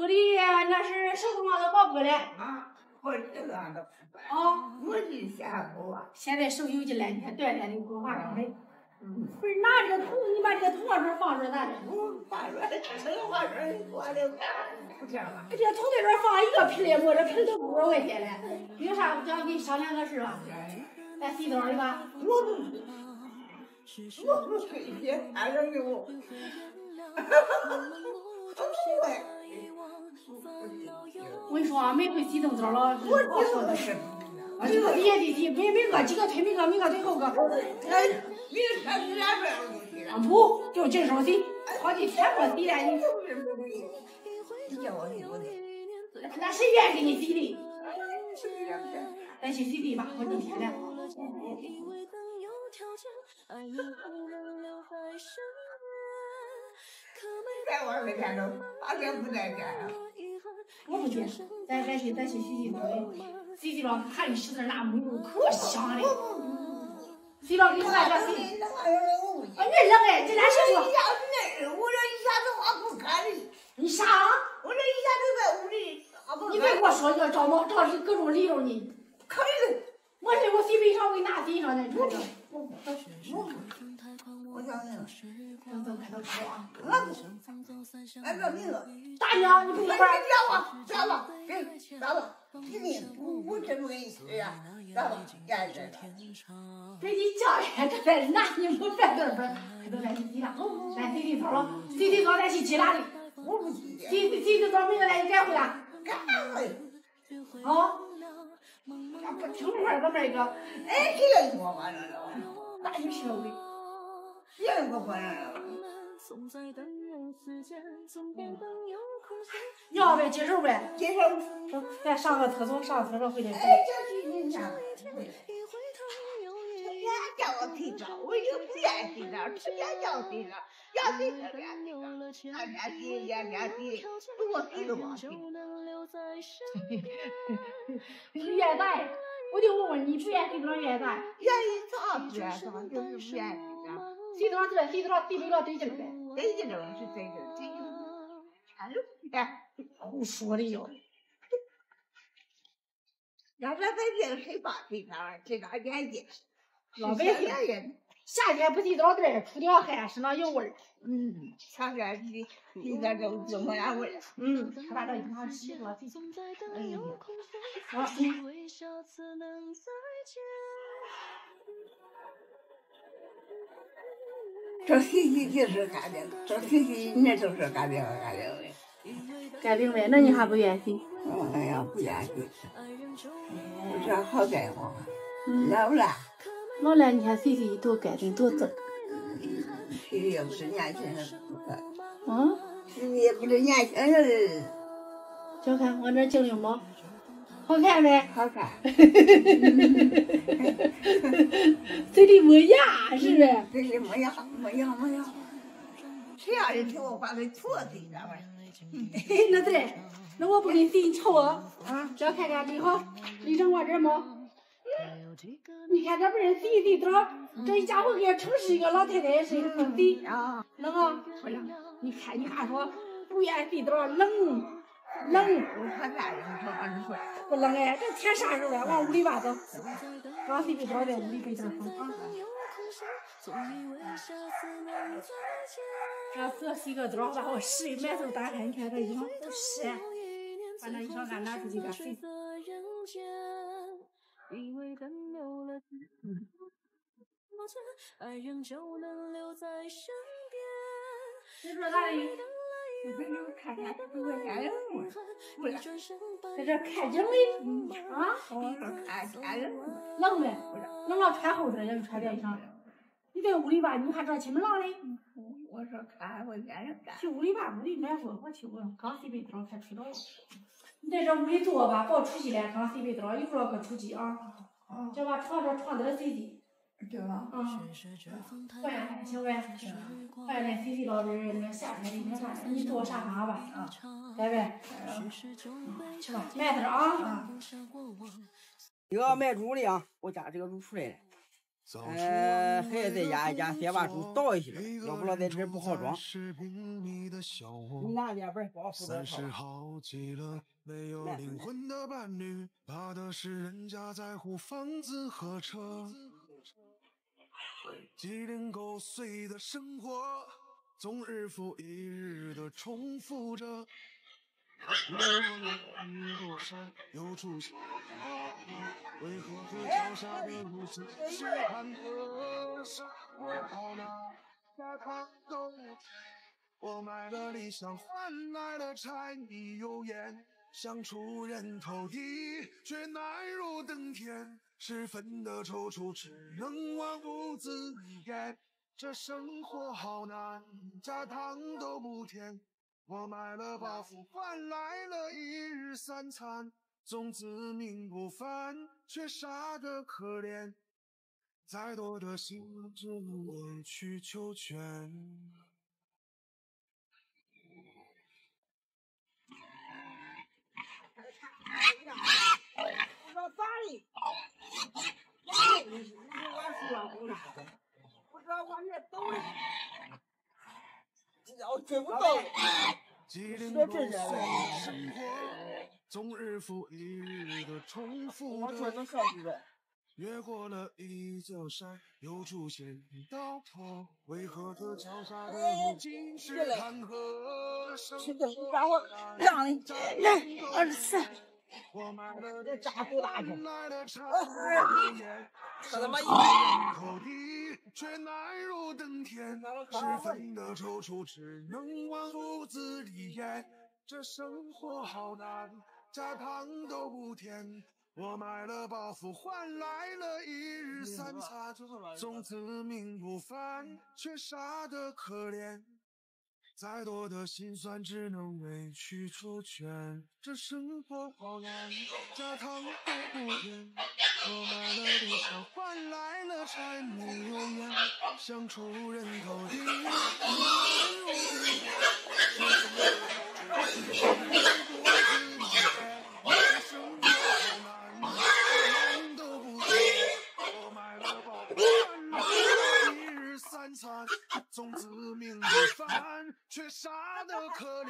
不的，那是手工上的宝哥嘞。啊，我这个都啊，我就下锅啊。现在手有劲了，你看锻炼的够花的。嗯，不是拿这个桶，你把这个桶往这放着咋的？我放着，这个放着，我的不这样吧？这个桶在这放一个瓶来摸，这瓶都不多少块钱嘞？有啥我想跟你商量个事吧？咱洗澡的吧？我不，我不推荐，俺这有。我跟你说啊，每回激动着了，我说的是，这个别的的，每每个几个推，每个每个推后个。哎，你看你俩这样不，就净手洗，好几天没洗了，你。你叫我洗不的？那谁愿意给你洗的？咱去洗地吧，好几天了。在我那天都八天不在家呀。我不去，咱咱去咱去洗洗澡的，洗洗了还得使点辣木油，可香了。洗了给我来点洗。啊，你冷哎，这俩媳妇。一下子冷，我这一下子话不干的。你啥？我这一下子在屋里。你别给我说这找毛找各种理由呢。可以的。我这我洗背上我给拿地上呢，我我我。我想想，等等开头吃啊！俺不，俺这名字，大娘，你不玩？别吧，别吧，给，咋吧？给你，我我真不给你吃呀，咋吧？干这个。给你叫呀，这才拿你不饭多份，开头咱去洗了，咱洗洗澡了，洗洗澡咱去接哪里？我不洗。洗洗洗澡，明天咱就赶回来。赶回。啊？俺不听话，咱这个。哎，这个我反正了，那就行呗。别给我关上了。你要呗，接受呗，接受。走，咱上个厕所，上厕所回来。哎，这是你家。人家叫我洗澡，我就不愿意洗澡，人家叫我洗澡，要洗就洗，俺家洗，俺家洗，不我洗都不洗。你愿咋？我就问问你，不愿意洗澡愿咋？愿意咋愿意咋，就是不愿意。洗澡这洗澡洗不了得劲呗，对劲着是得劲，得劲，全是哎，胡说的哟。要咱在这谁把洗澡？这个眼睛，老百姓夏天不洗澡的，出点汗身上有味儿。嗯，夏天洗洗澡就就没啥味儿。嗯，他把这衣裳洗了洗。嗯，好。这洗洗就是干净，这洗洗那就是干净干净的。干净呗，那你还不愿意洗？哎呀，不愿意洗。这好在乎，老了。老了，你看洗洗多干净多整。谁也不是年轻人。嗯。也不是年轻人。瞧看我这精灵猫。好看呗？好看。嘴里没牙是不是？嘴里没牙，没牙，没牙。谁让人听我把嘴吐嘴上了？那对，那我不给你洗，你瞅啊。啊，这看看你好，你整我这猫。你看这不是洗洗澡，这一家伙跟城市一个老太太似的，不洗啊？冷啊？不冷。你看你还说不愿意洗澡，冷。冷，不冷哎，这天啥时候了？往屋里吧走。刚洗完澡在屋里背点风啊。这次洗个澡，把我湿的满手打汗，你看这衣裳都湿。把那衣裳俺拿出去吧，洗。你说咋的？在这看看不会看人物，不了，在这看景的啊？我说看看人物，冷呗，冷了穿厚点，也就穿。你在屋里吧，你还这气门冷嘞？我说看我见人干。去屋里吧，屋里暖和。我去，我刚洗被子，才吹着了。你在这屋里坐吧，别出去了。刚洗被子，一会儿可出去啊。就把床这床单洗洗。对吧？嗯，换换行呗，换点洗洗澡的那个夏天的那啥，你坐沙发吧，啊，来呗，去吧，慢点啊。这个卖猪的啊，我家这个猪出来了，呃，还在家家先把猪倒一下，要不然在这不好装。你拿两本包袱的三十好几了，没有灵魂的伴侣，怕的是人家在乎房子和车。鸡零狗碎的生活，总日复一日的重复着。越过一座山，又出现。为何这脚下的路总是坎坷？生活好难，家堂都甜。我买了理想，换来了柴米油盐，想出人头地，却难如登天。十分的踌躇，只能往屋子里咽。这生活好难，家糖都不甜。我买了包袱，换来了一日三餐。总自命不凡，却傻得可怜。再多的心只能委曲求全。不知道咋的，咋的？你俺说完红啥的？不知道往哪走嘞？这家伙追不到。说这些嘞。总日复一日的重复着，越过了一座山，又出现一道坡。为何这脚下的路尽是坎坷？生活让我让你来儿子，我买了这扎多大去？可他妈一口地，却难如登天。十分的踌躇，只能往肚子里咽。这生活好难。加糖都不甜，我买了包袱，换来了一日三餐。总自命不凡，却傻得可怜。再多的心酸，只能委屈求全。这生活好难，加糖都不甜。我买了理想，换来了柴米油盐。想出人头地，总自命不凡，却傻得可怜。心酸只能委曲求全。不昂贵的工作，一个人躲在是平民的角落。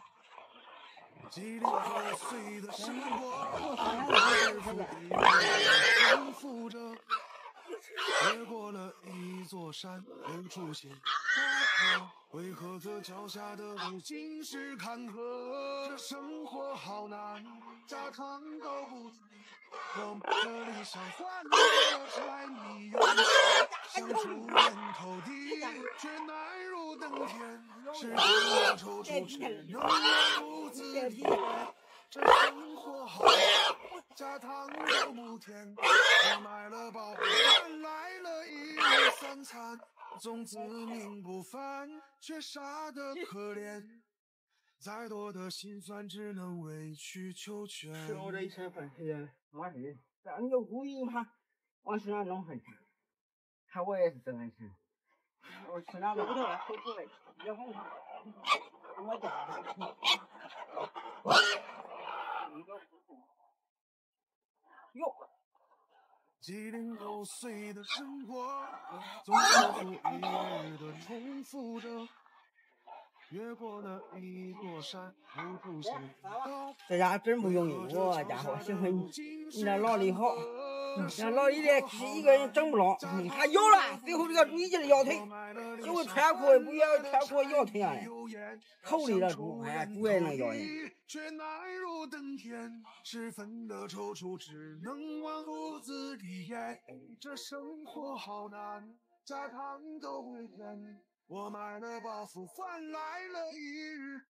越过了一座山，又出现大坡。为何这脚下的路尽是坎坷？这生活好难，家堂都不甜。我买了理想，换来了柴米油盐，想出人头地，却难如登天。十分的踌躇，只能往屋子里咽。这生活好难，家堂都不甜。我买了包袱，换来了一日三餐。总自命不凡，却傻得可怜。再多的心酸，只能委曲求全。吃我这一身粉，没事。让你个故意嘛，往身上弄粉去。看我也是真爱钱。我吃两个不得了，口出来，别红。我家。哟。鸡零狗碎的生活，总日复一日的重复着。越过了一座山，这家真不容易，我家伙，幸亏你你那老李好，那老李连一个人整不牢，他咬了，最后这个猪一劲的咬腿，结果穿裤不咬，穿裤咬腿上了，口里的猪，哎，猪也能咬人。却难如登天，十分的踌躇，只能往肚子里咽。这生活好难，家汤都不甜。我买了包袱，换来了一日